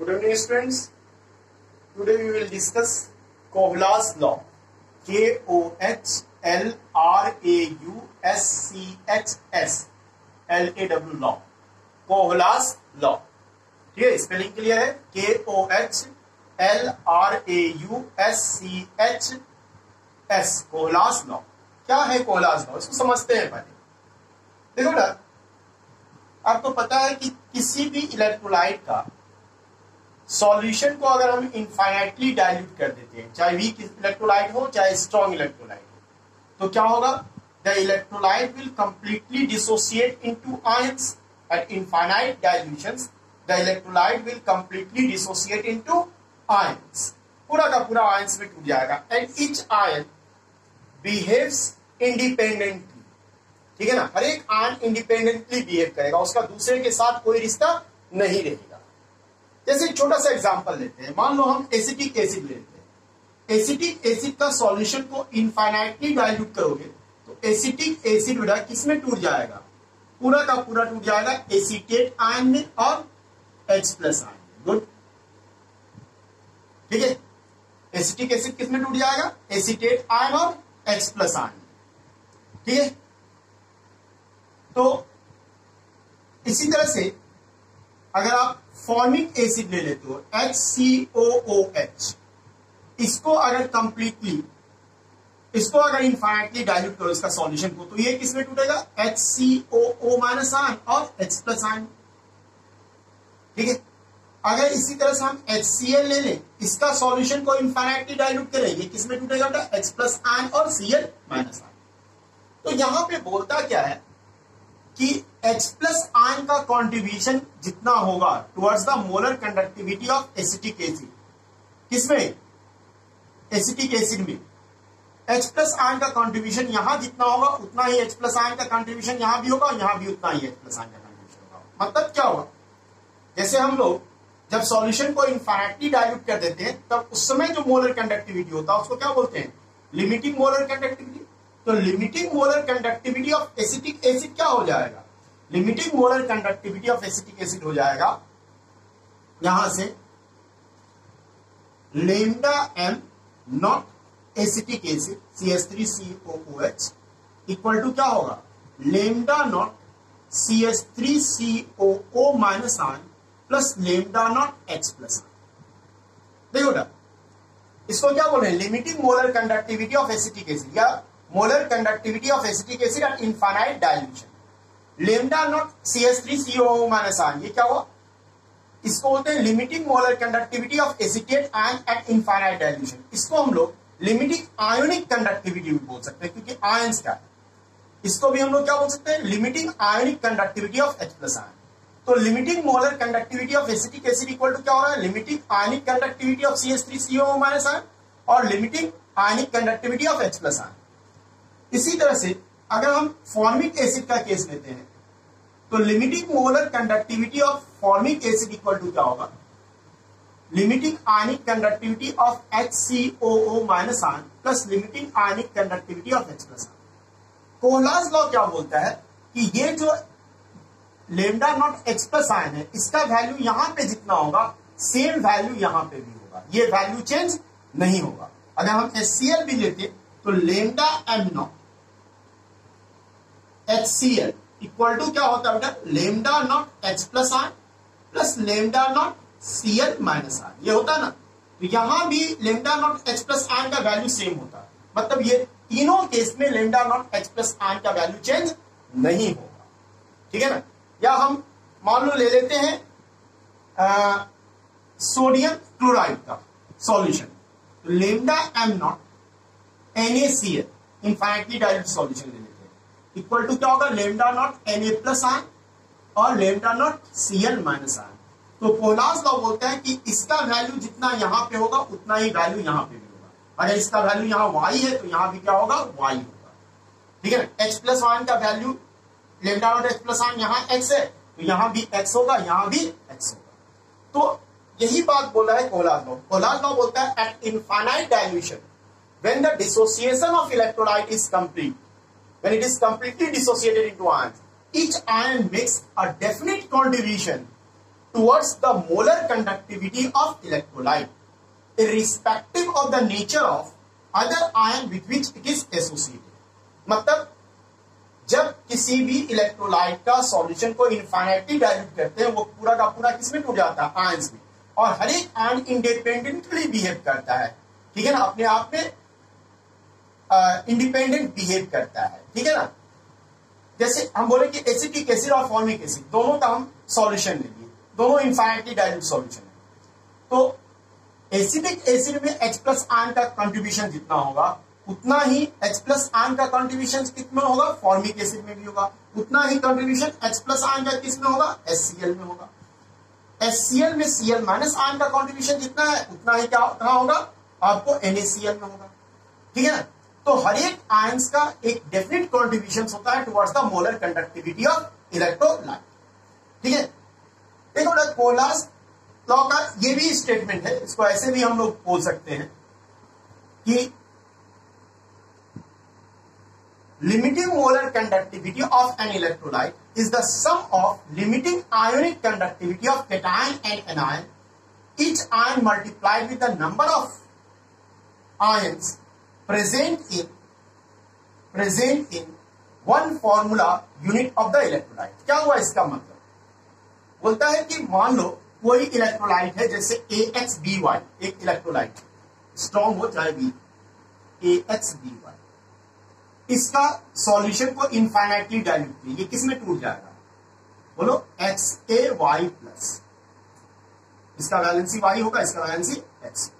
Good evening students. Today we will discuss Kohler's law. K O H L R A U S C H S L A W law. Kohler's law. ठीक है spelling clear है K O H L R A U S C H S Kohlrausch law क्या है कोहलास law इसको समझते हैं पहले देखो ना, आपको पता है कि किसी भी इलेक्ट्रोलाइट का सॉल्यूशन को अगर हम इनफाइनाइटली डायल्यूट कर देते हैं, चाहे वीक इलेक्ट्रोलाइट हो, चाहे स्ट्रॉन्ग इलेक्ट्रोलाइट हो तो क्या होगा? The electrolyte will completely dissociate into ions at infinite dilutions the electrolyte will completely dissociate into ions पूरा का पूरा आयंस में टूट जाएगा। And each ion behaves independently ठीक है ना? हर एक आयन इंडिपेंडेंटली बिहेव करेगा। उसका दूसरे के साथ कोई रिश्ता नहीं रहेगा। जैसे एक छोटा सा एग्जांपल लेते हैं। मान लो हम एसिटिक एसिड लेते हैं। एसिटिक एसिड का सॉल्यूशन को इनफाइनाइटली डाइल्यूट करोगे तो एसिटिक एसिड बेटा किसमें टूट जाएगा? पूरा का पूरा टूट जाएगा एसिटेट आयन में और एच प्लस आयन में। गुड ठीक है? एसिटिक एसिड किसमें टूट जाएगा? एसिटेट आयन और एच प्लस आयन में। ठीक है? तो इसी तरह से अगर आप फॉर्मिक एसिड ले लेते हो H C O O H इसको अगर कंप्लीटली इसको अगर इनफाइनेटली डाइल्यूट करो, इसका सॉल्यूशन को तो ये किसमें टूटेगा? H C O O minus ion और एच प्लस आयन. ठीक है? अगर इसी तरह से हम एच सी एल ले लें, इसका सॉल्यूशन को इनफाइनेटली डाइल्यूट करें, ये किसमें टूटेगा बेटा? एच प्लस आयन और सी एल माइनस आयन. तो यहाँ पे बोलता क्या है? कि H प्लस आयन का कॉन्ट्रीब्यूशन जितना होगा towards the molar conductivity of acetic acid किसमें? एसिटिक एसिड में। H प्लस आयन का कॉन्ट्रीब्यूशन यहाँ जितना होगा, उतना ही H प्लस आयन का कॉन्ट्रीब्यूशन यहाँ भी होगा, यहाँ भी उतना ही H प्लस आयन का कॉन्ट्रीब्यूशन होगा। मतलब क्या होगा? जैसे हम लोग जब सॉल्यूशन को इनफाइनाइटली डाइल्यूट कर देते हैं, तब उस समय जो मोलर कंडक्टिविटी होता है, उसको क्या बोलते हैं? लिमिटिंग मोलर कंडक्टिविटी तो limiting molar conductivity of acetic acid क्या हो जाएगा? Limiting molar conductivity of acetic acid हो जाएगा। यहाँ से lambda M naught acetic acid C S three C O H equal to क्या होगा? Lambda naught C S three C O O minus ion plus lambda naught H plus देखो ना, इसको क्या बोल? रहे हैं limiting molar conductivity of acetic acid या molar conductivity of acetic acid at infinite dilution lambda naught C S three C minus ion ये क्या हुआ? इसको बोलते हैं limiting molar conductivity of acetate ion at infinite dilution इसको हम लोग लिमिटिंग आयोनिक कंडक्टिविटी भी बोल सकते हैं, क्योंकि आयंस का इसको भी हम लोग क्या बोल सकते हैं? Limiting ionic conductivity of H plus ion तो limiting molar conductivity of acetic acid equal to क्या हो रहा है? Limiting ionic conductivity of C S three C minus ion और limiting ionic conductivity of H plus ion इसी तरह से अगर हम फॉर्मिक एसिड का केस लेते हैं तो limiting molar conductivity of formic acid equal to क्या होगा? Limiting ionic conductivity of H C O O minus ion plus limiting ionic conductivity of H plus Kohlrausch law क्या बोलता है? कि ये जो lambda naught H plus ion है, इसका वैल्यू यहाँ पे जितना होगा सेम वैल्यू यहाँ पे भी होगा। ये वैल्यू चेंज नहीं होगा। अगर हम एस भी लेते तो lambda M naught H C L equal to क्या होता है बेटा? Lambda naught H plus ion plus lambda naught C L minus ion ये होता है ना? तो यहाँ भी lambda naught H plus ion का वैल्यू सेम होता है। मतलब ये तीनों केस में lambda naught H plus ion का वैल्यू चेंज नहीं होगा। ठीक है ना? या हम मान लो ले लेते हैं सोडियम क्लोराइड का सॉल्यूशन तो lambda M naught N A C L infinitely dilute solution ले लेते इक्वल टू क्या होगा? Lambda naught N A plus ion और lambda naught C L minus ion तो पोलास लॉ बोलता है कि इसका वैल्यू जितना यहाँ पे होगा, उतना ही वैल्यू यहाँ पे भी होगा। अगर इसका वैल्यू यहाँ वाई है तो यहाँ भी क्या होगा? वाई होगा। ठीक है? ना एच प्लस आयन का value, lambda naught H plus ion यहाँ एक्स है तो यहाँ भी एक्स होगा, यहाँ भी एक्स होगा। तो यही बात बोला है कोलाज लॉ। कोलाज लॉ बोलता है at infinite dilution when the dissociation of electrolyte is complete when it is completely dissociated into ions each ion makes a definite contribution towards the molar conductivity of electrolyte, irrespective of the nature of other ion with which it is associated. मतलब जब किसी भी electrolyte का solution को infinitely dilute करते हैं वो पूरा का पूरा किसमें टूट जाता है आयंस में और हर एक आयन इंडिपेंडेंटली बिहेव करता है ठीक है ना अपने आप में इंडिपेंडेंट बिहेव करता है ठीक है ना? जैसे हम बोले कि एसिटिक एसिड और फॉर्मिक एसिड दोनों का हम सॉल्यूशन ले लिए दोनों इन्फाइनेटली डायल्यूट सॉल्यूशन है। तो एसिडिक एसिड में H प्लस आयन का कंट्रीब्यूशन जितना होगा, उतना ही H प्लस आन का कंट्रीब्यूशन कितना होगा? फॉर्मिक एसिड में भी होगा। उतना ही कंट्रीब्यूशन H प्लस आन का किसमें होगा? HCl में होगा। HCl में Cl माइनस आन का कंट्रीब्यूशन जितना है, उतना ही क्या कहा होगा? आपको NaCl में होगा। ठीक है ना? तो हर एक आयंस का एक डेफिनेट कॉन्ट्रीब्यूशन होता है towards the molar conductivity of electrolyte ठीक है? एक और कोलास लॉ का ये भी स्टेटमेंट है, इसको ऐसे भी हम लोग बोल सकते हैं कि limiting molar conductivity of an electrolyte is the sum of limiting ionic conductivity of एटाइन and anion each ion multiplied with number of ions present in present in one formula unit of the electrolyte. क्या हुआ इसका मतलब? बोलता है कि मान लो कोई electrolyte है, जैसे ए एक्स बी वाई एक इलेक्ट्रोलाइट स्ट्रॉन्ग हो चाहे B A X B Y इसका सॉल्यूशन को इनफाइनाइटली डायल्यूट ये किसमें टूट जाएगा? बोलो एक्स ए वाई प्लस इसका वैलेंसी वाई होगा, इसका valency X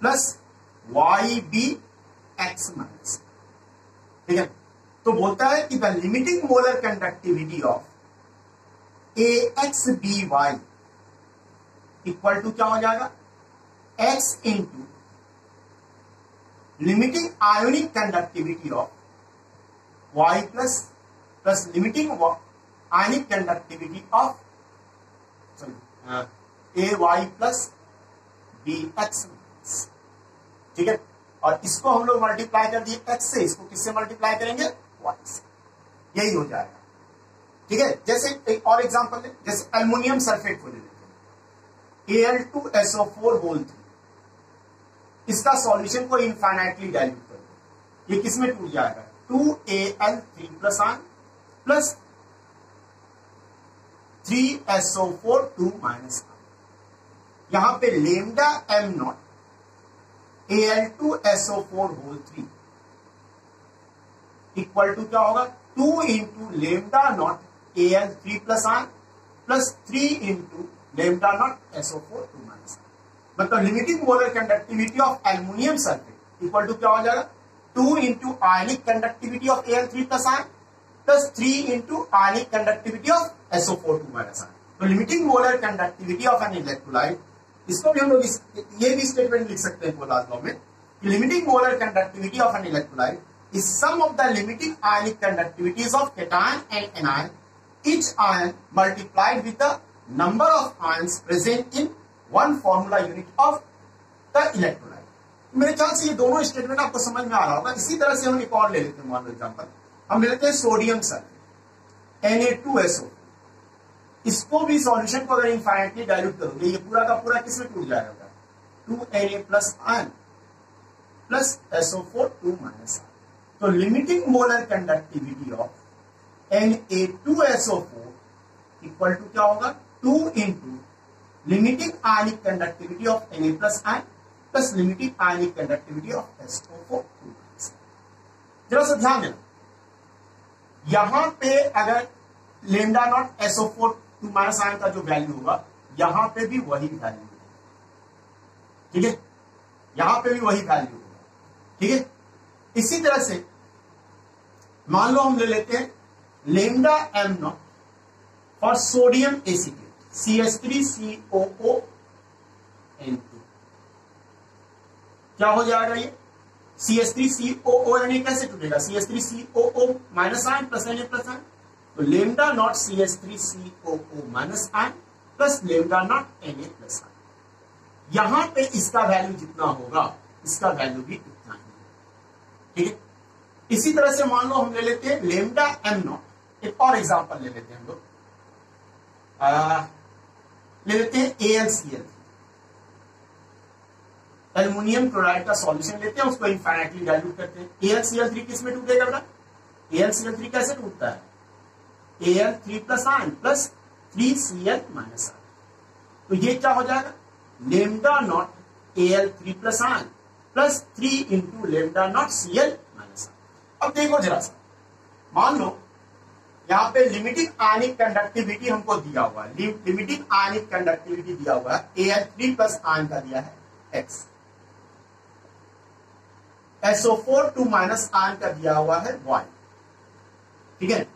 plus Y B X minus ठीक है? तो बोलता है कि the limiting molar conductivity of A X B Y equal to क्या हो जाएगा? X into limiting ionic conductivity of Y plus plus limiting ionic conductivity of sorry A Y plus B X ठीक है? और इसको हम लोग मल्टीप्लाई कर दिए एक्स से, इसको किससे मल्टीप्लाई करेंगे? वाई से। यही हो जाएगा। ठीक है? जैसे एक और एग्जांपल ले, जैसे एल्युमिनियम सल्फेट को ले लेते हैं। L two S O four whole three इसका सॉल्यूशन को इनफाइनाइटली डायल्यूट कर दो ये किसमें टूट जाएगा? Two A L three plus ion plus three S O four two minus ion यहाँ पे lambda M naught Al2SO4 whole three equal to क्या होगा? Two into lambda naught A L three plus ion plus three into lambda naught S O four two minus मतलब limiting molar conductivity of aluminium sulphate equal to क्या हो जाएगा two into ionic conductivity of L three plus R plus three into ionic conductivity of SO four two minus R तो limiting molar conductivity of an electrolyte इसको भी हम लोग ये भी स्टेटमेंट लिख सकते हैं पोलार लॉ में limiting molar conductivity of an electrolyte is sum of the limiting ionic conductivities of cation and anion each ion multiplied with the number of ions present in one formula unit of the electrolyte. मेरे ख्याल से ये दोनों statement आपको समझ में आ रहा होगा। इसी तरह से हम एक और ले लेते हैं मान लो एग्ज़ाम्पल हम लेते हैं सोडियम सल्फेट Na2SO इसको भी सॉल्यूशन को अगर इनफाइनेटली डायल्यूट करोगे, ये पूरा का पूरा किसमें टूट जाएगा? Two N A plus ion plus S O four two minus ion तो limiting molar conductivity of N A two S O four equal to क्या होगा? Two into limiting ionic conductivity of N A plus ion plus limiting ionic conductivity of S O four two minus जरा सा ध्यान देना। यहाँ पे अगर lambda naught S O four two minus ion का जो वैल्यू होगा, यहाँ पे भी वही वैल्यू होगा। ठीक है? यहाँ पे भी वही वैल्यू होगा। ठीक है? इसी तरह से, मान लो हम ले लेते हैं lambda M naught for sodium acetate C S three C O O N to क्या हो जाएगा ये? सी एस थ्री सी ओ ओ यानी कैसे टूटेगा? C S three C O O minus ion plus N plus ion तो lambda naught C S three C O O minus ion plus lambda naught N A plus ion यहाँ पे इसका value जितना होगा, इसका वैल्यू भी उतना ही ठीक है? इसी तरह से मान लो हम ले लेते हैं लेमडा एम नॉट एक और एग्जांपल ले लेते हैं हम लोग। ले लेते हैं A L C L aluminium chloride का सॉल्यूशन लेते हैं, उसको इनफाइनाइटली डाइल्यूट करते हैं। A L C L three किसमें टूटेगा बेटा? एल थ्री कैसे टूटता है? A L three plus ion plus three C L minus ion तो ये क्या हो जाएगा? Lambda naught A L three plus ion plus three into lambda naught C L minus ion अब देखो जरा सा। मान लो, यहाँ पे लिमिटिंग आयनिक कंडक्टिविटी हमको दिया हुआ है। लिमिटिंग आयनिक कंडक्टिविटी दिया हुआ है। A L three plus ion का दिया है। X S O four two minus ion का दिया हुआ है वाई ठीक है?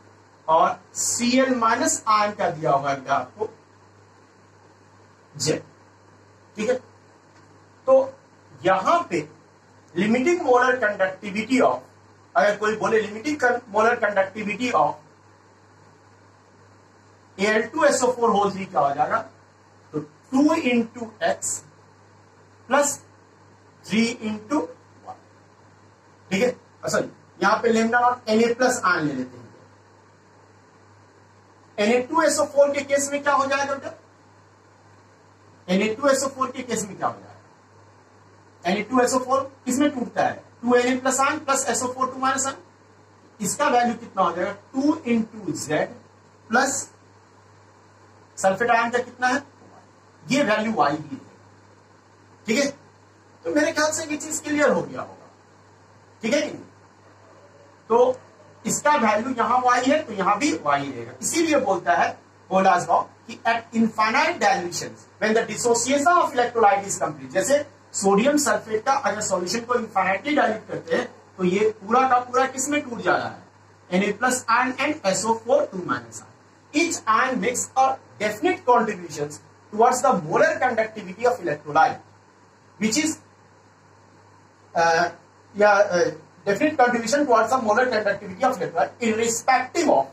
और सी एल माइनस आयन का दिया होगा है आपको। जेड ठीक है? तो यहाँ पे लिमिटिंग मोलर कंडक्टिविटी ऑफ़ अगर कोई बोले limiting molar conductivity of L two S O four whole three क्या हो जाएगा? तो two into X plus three into one ठीक है? असल यहाँ पे lambda naught N A plus ion ले लेते हैं। N A two S O four के केस में क्या हो जाएगा बेटा? N A two S O four के केस में क्या हो जाएगा? N A two S O four किसमें टूटता है? Two N plus ion plus S O four two minus ion इसका वैल्यू कितना हो जाएगा? Two into Z plus sulphate ion का कितना है? ये वैल्यू वाई ही है। ठीक है? तो मेरे ख्याल से ये चीज़ क्लियर हो गया होगा। ठीक है तो इसका वैल्यू यहाँ वाई है तो यहाँ भी वाई रहेगा इसीलिए बोलता है बोलाज कि at infinite dilution when the dissociation of electrolyte is complete जैसे सोडियम सल्फेट का अगर सॉल्यूशन को इनफाइनाइटली डायल्यूट करते हैं तो ये पूरा का पूरा किसमें टूट जा रहा है? N A plus ion and S O four two minus ion each ion makes a definite contributions towards the molar conductivity of electrolyte, which is uh, yeah, uh, definite contribution towards the molar conductivity of electrolyte irrespective of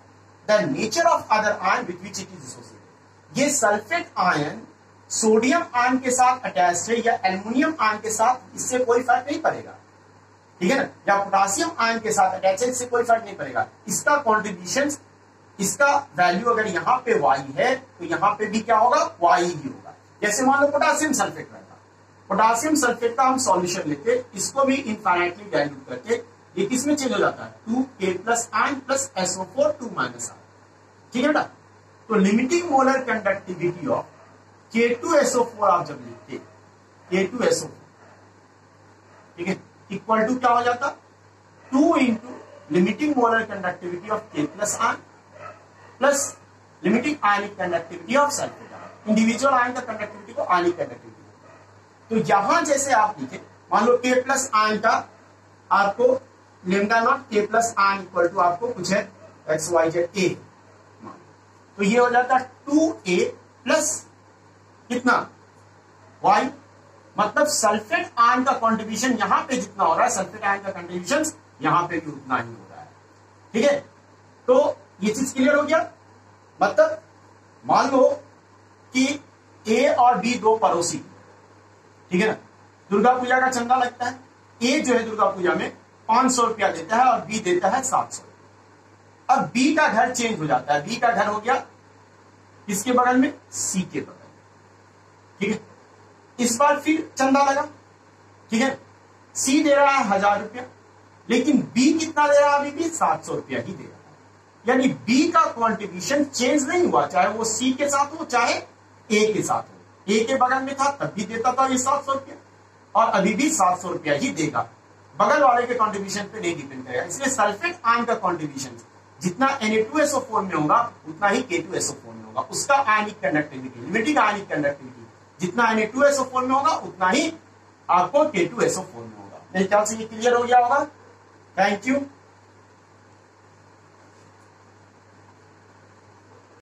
the nature of other ion with which it is associated. ये sulphate ion sodium ion के साथ attach है या aluminium ion के साथ, इससे कोई फ़र्क नहीं पड़ेगा। ठीक है ना? या पोटासियम आयन के साथ अटैच है, इससे कोई फ़र्क नहीं पड़ेगा। इसका कॉन्ट्रीब्यूशन इसका वैल्यू अगर यहाँ पे वाई है तो यहाँ पे भी क्या होगा? वाई ही होगा। जैसे मान लो पोटासियम सल्फेट रहता पोटासियम सल्फेट का हम सॉल्यूशन लेते इसको भी इनफाइनाइटली डायल्यूट करके ये किसमें चेंज हो जाता है? Two K plus ion plus S O four two minus ion ठीक है बेटा? तो limiting molar conductivity of K two S O four आप जब लिखते के टू एसओ फोर ठीक है? इक्वल टू क्या हो जाता? Two into limiting molar conductivity of K plus ion plus limiting ionic conductivity of sulphate individual ion का कंडक्टिविटी को आयनिक कंडक्टिविटी तो यहाँ जैसे आप लिखे मान लो के प्लस आन का आपको lambda naught K plus ion equal to आपको कुछ है एक्स वाई जेड ए तो ये हो जाता टू ए प्लस कितना? वाई मतलब सल्फेट आयन का कंट्रीब्यूशन यहाँ पे जितना हो रहा है सल्फेट आयन का कंट्रीब्यूशन यहाँ पे भी उतना ही हो रहा है। ठीक है? तो ये चीज़ क्लियर हो गया? मतलब मान लो कि ए और बी दो पड़ोसी। ठीक है ना? दुर्गा पूजा का चंदा लगता है। ए जो है दुर्गा पूजा में पाँच सौ रुपया देता है और बी देता है सात सौ। अब बी का घर चेंज हो जाता है। बी का घर हो गया किसके बगल में? सी के बगल ठीक है? इस बार फिर चंदा लगा। ठीक है? सी दे रहा है हज़ार रुपया, लेकिन बी कितना दे रहा है अभी भी? सात सौ रुपया ही दे रहा है। यानी बी का कॉन्ट्रीब्यूशन चेंज नहीं हुआ, चाहे वो सी के साथ हो, चाहे ए के साथ हो। ए के बगल में था, तब भी देता था ये सात सौ रुपया। और अभी भी सात सौ रुपया ही देगा। बगल वाले के कॉन्ट्रीब्यूशन पे नहीं डिपेंड करेगा। इसलिए सल्फेट आयन का कॉन्ट्रीब्यूशन जितना Na2SO4 में होगा, उतना ही K2SO4 में होगा। उसका ionic conductivity limiting ionic conductivity जितना Na2SO4 में होगा, उतना ही आपको K2SO4 में होगा। मेरे ख्याल से ये क्लियर हो गया होगा। Thank you